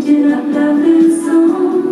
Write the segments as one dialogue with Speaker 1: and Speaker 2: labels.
Speaker 1: did I love you so?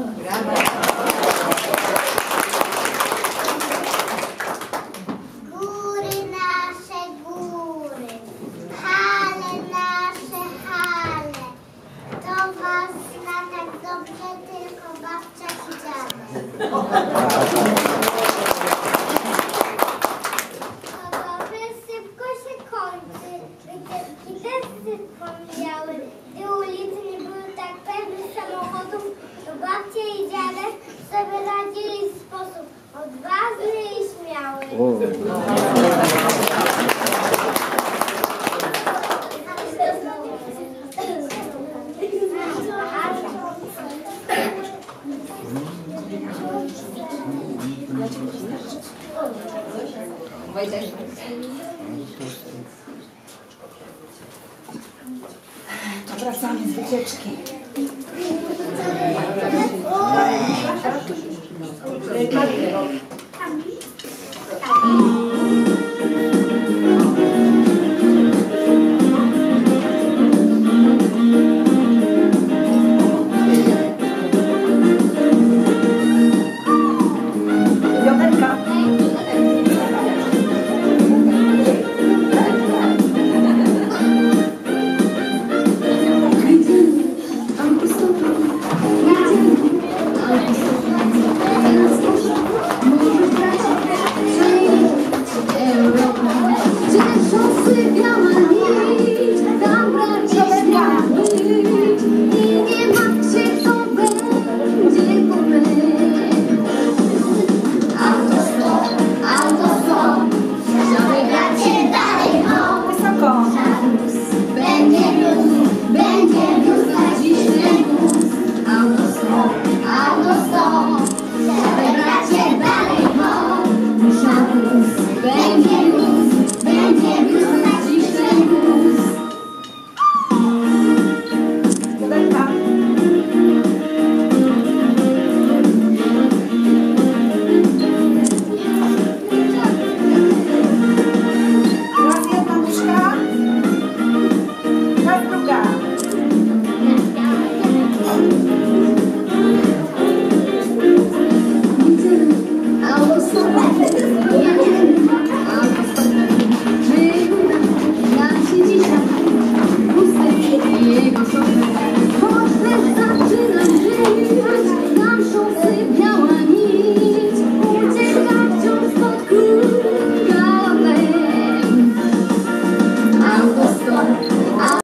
Speaker 1: Obrigada. Babcie i
Speaker 2: dziadek sobie radzili w sposób odważny i śmiały.
Speaker 3: Wojtek. To wracamy z wycieczki.
Speaker 2: 他比